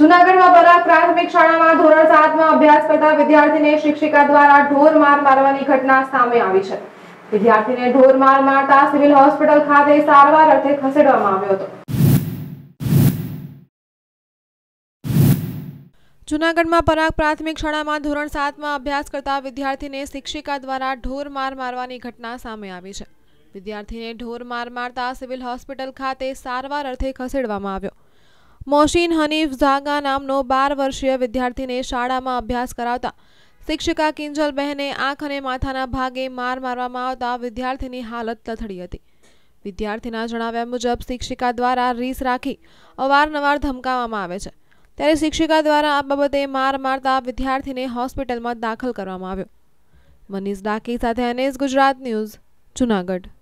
જુનાગઢમાં બરાક પ્રાથમિક શાળામાં ધોરણ સાતમાં અભ્યાસ કરતા વિદ્યાર્થીને શિક્ષિકા દ્વારા ઢોર માર મારવાની ઘટના સામે આવી છે. વિદ્યાર્થીને ઢોર માર મારતા સિવિલ હોસ્પિટલ ખાતે સારવાર અર્થે ખસેડવામાં આવ્યો હતો. જુનાગઢમાં પરાગ પ્રાથમિક શાળામાં ધોરણ સાતમાં અભ્યાસ કરતા વિદ્યાર્થીને શિક્ષિકા દ્વારા ઢોર માર મારવાની ઘટના સામે આવી છે. વિદ્યાર્થીને ઢોર માર મારતા સિવિલ હોસ્પિટલ ખાતે સારવાર અર્થે ખસેડવામાં આવ્યો. મોશીન હનીફ ઝાગા નામનો બાર વર્ષીય વિદ્યાર્થીને શાળામાં અભ્યાસ કરાવતા. શિક્ષિકા કિંજલબહેને આંખ અને માથાના ભાગે માર મારવામાં આવતા વિદ્યાર્થીની હાલત લથડી હતી. વિદ્યાર્થીના જણાવ્યા મુજબ શિક્ષિકા દ્વારા રીસ રાખી અવારનવાર ધમકાવવામાં આવે છે. ત્યારે શિક્ષિકા દ્વારા આ બાબતે માર મારતા વિદ્યાર્થીને હોસ્પિટલમાં દાખલ કરવામાં આવ્યો. મનીષ ડાકી સાથે અનેસ ગુજરાત ન્યૂઝ, જુનાગઢ.